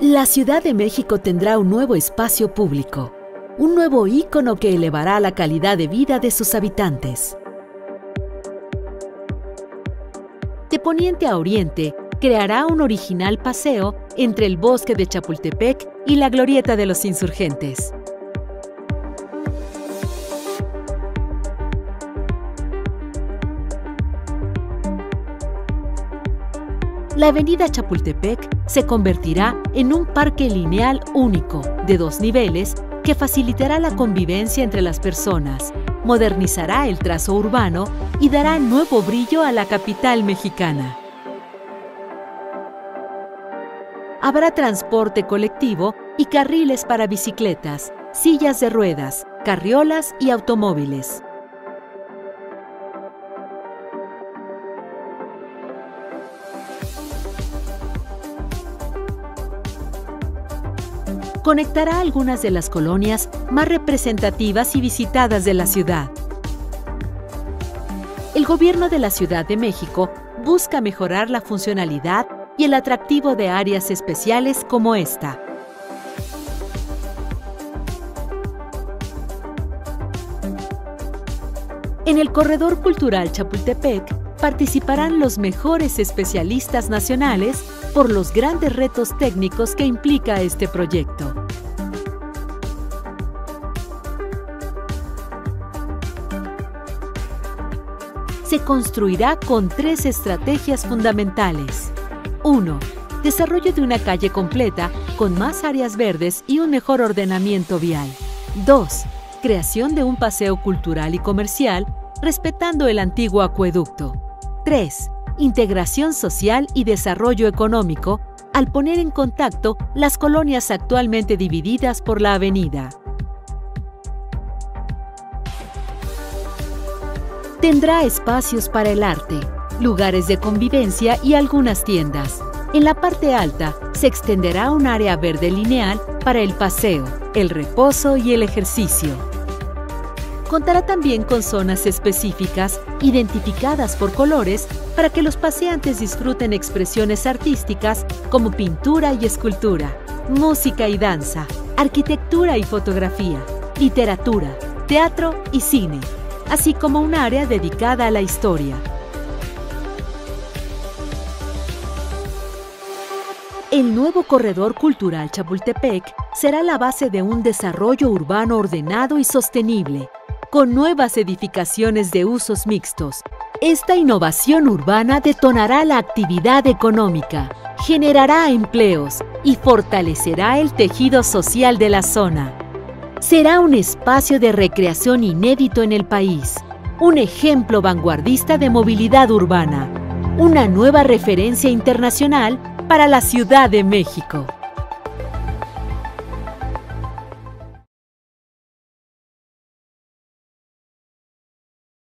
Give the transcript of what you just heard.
La Ciudad de México tendrá un nuevo espacio público, un nuevo ícono que elevará la calidad de vida de sus habitantes. De poniente a oriente, creará un original paseo entre el bosque de Chapultepec y la glorieta de los insurgentes. La avenida Chapultepec se convertirá en un parque lineal único de dos niveles que facilitará la convivencia entre las personas, modernizará el trazo urbano y dará nuevo brillo a la capital mexicana. Habrá transporte colectivo y carriles para bicicletas, sillas de ruedas, carriolas y automóviles. Conectará algunas de las colonias más representativas y visitadas de la ciudad. El gobierno de la Ciudad de México busca mejorar la funcionalidad y el atractivo de áreas especiales como esta. En el Corredor Cultural Chapultepec participarán los mejores especialistas nacionales por los grandes retos técnicos que implica este proyecto. Se construirá con tres estrategias fundamentales. 1. Desarrollo de una calle completa con más áreas verdes y un mejor ordenamiento vial. 2. Creación de un paseo cultural y comercial respetando el antiguo acueducto. 3. Integración social y desarrollo económico al poner en contacto las colonias actualmente divididas por la avenida. Tendrá espacios para el arte, lugares de convivencia y algunas tiendas. En la parte alta se extenderá un área verde lineal para el paseo, el reposo y el ejercicio. Contará también con zonas específicas identificadas por colores para que los paseantes disfruten expresiones artísticas como pintura y escultura, música y danza, arquitectura y fotografía, literatura, teatro y cine, así como un área dedicada a la historia. El nuevo corredor cultural Chapultepec será la base de un desarrollo urbano ordenado y sostenible, con nuevas edificaciones de usos mixtos. Esta innovación urbana detonará la actividad económica, generará empleos y fortalecerá el tejido social de la zona. Será un espacio de recreación inédito en el país, un ejemplo vanguardista de movilidad urbana, una nueva referencia internacional para la Ciudad de México.